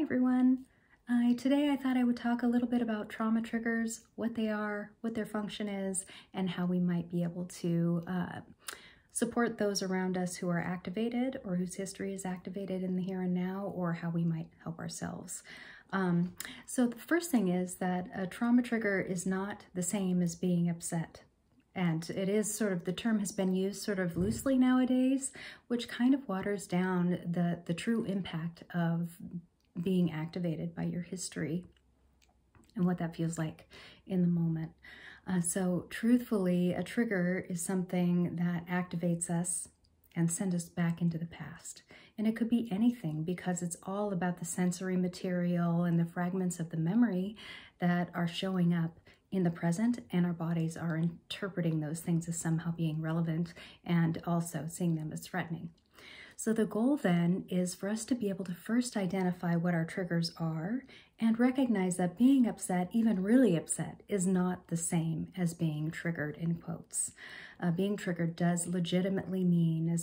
Everyone. Uh, today I thought I would talk a little bit about trauma triggers, what they are, what their function is, and how we might be able to uh, support those around us who are activated or whose history is activated in the here and now, or how we might help ourselves. Um, so the first thing is that a trauma trigger is not the same as being upset. And it is sort of, the term has been used sort of loosely nowadays, which kind of waters down the, the true impact of being activated by your history and what that feels like in the moment. Uh, so truthfully, a trigger is something that activates us and send us back into the past. And it could be anything because it's all about the sensory material and the fragments of the memory that are showing up in the present and our bodies are interpreting those things as somehow being relevant and also seeing them as threatening. So the goal then is for us to be able to first identify what our triggers are and recognize that being upset, even really upset, is not the same as being triggered in quotes. Uh, being triggered does legitimately mean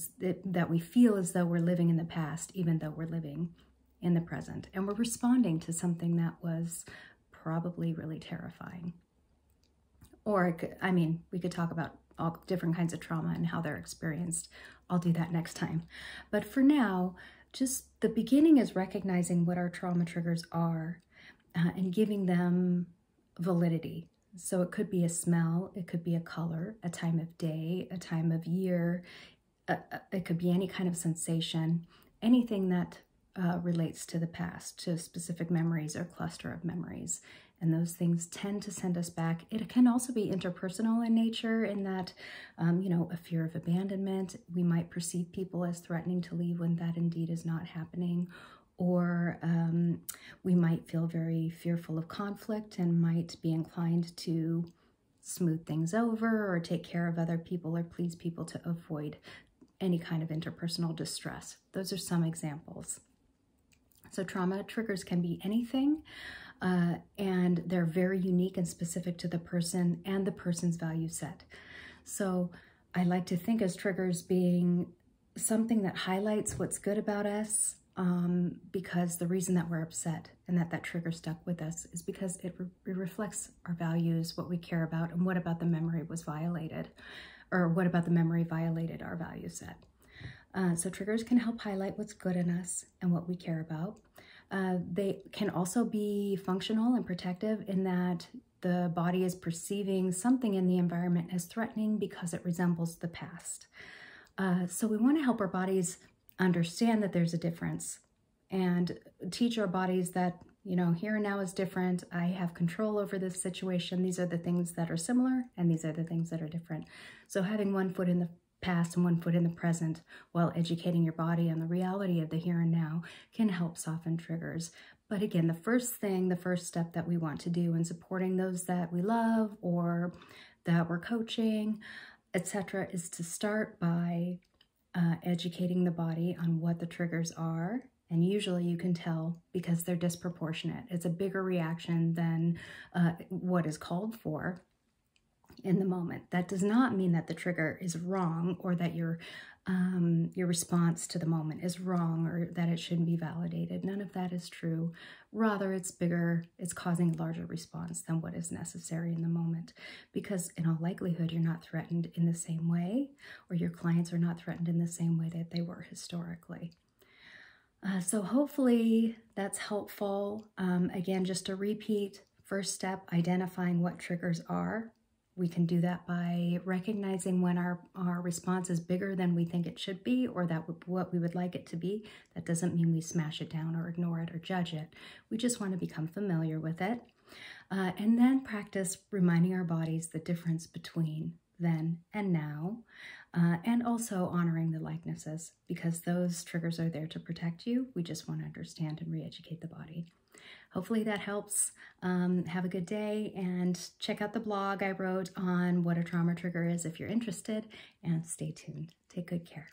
that we feel as though we're living in the past, even though we're living in the present. And we're responding to something that was probably really terrifying. Or, could, I mean, we could talk about all different kinds of trauma and how they're experienced. I'll do that next time. But for now, just the beginning is recognizing what our trauma triggers are uh, and giving them validity. So it could be a smell, it could be a color, a time of day, a time of year, uh, uh it could be any kind of sensation, anything that uh, relates to the past, to specific memories or cluster of memories and those things tend to send us back. It can also be interpersonal in nature in that, um, you know, a fear of abandonment. We might perceive people as threatening to leave when that indeed is not happening. Or um, we might feel very fearful of conflict and might be inclined to smooth things over or take care of other people or please people to avoid any kind of interpersonal distress. Those are some examples. So trauma triggers can be anything uh, and they're very unique and specific to the person and the person's value set. So I like to think as triggers being something that highlights what's good about us um, because the reason that we're upset and that that trigger stuck with us is because it, re it reflects our values, what we care about, and what about the memory was violated, or what about the memory violated our value set. Uh, so triggers can help highlight what's good in us and what we care about. Uh, they can also be functional and protective in that the body is perceiving something in the environment as threatening because it resembles the past. Uh, so we want to help our bodies understand that there's a difference and teach our bodies that, you know, here and now is different. I have control over this situation. These are the things that are similar and these are the things that are different. So having one foot in the past and one foot in the present while educating your body on the reality of the here and now can help soften triggers. But again, the first thing, the first step that we want to do in supporting those that we love or that we're coaching, etc., is to start by uh, educating the body on what the triggers are. And usually you can tell because they're disproportionate. It's a bigger reaction than uh, what is called for in the moment. That does not mean that the trigger is wrong or that your um, your response to the moment is wrong or that it shouldn't be validated. None of that is true. Rather, it's bigger, it's causing a larger response than what is necessary in the moment because in all likelihood, you're not threatened in the same way or your clients are not threatened in the same way that they were historically. Uh, so hopefully that's helpful. Um, again, just to repeat, first step, identifying what triggers are. We can do that by recognizing when our, our response is bigger than we think it should be or that what we would like it to be. That doesn't mean we smash it down or ignore it or judge it. We just want to become familiar with it. Uh, and then practice reminding our bodies the difference between then and now, uh, and also honoring the likenesses because those triggers are there to protect you. We just want to understand and re-educate the body. Hopefully that helps. Um, have a good day and check out the blog I wrote on what a trauma trigger is if you're interested and stay tuned. Take good care.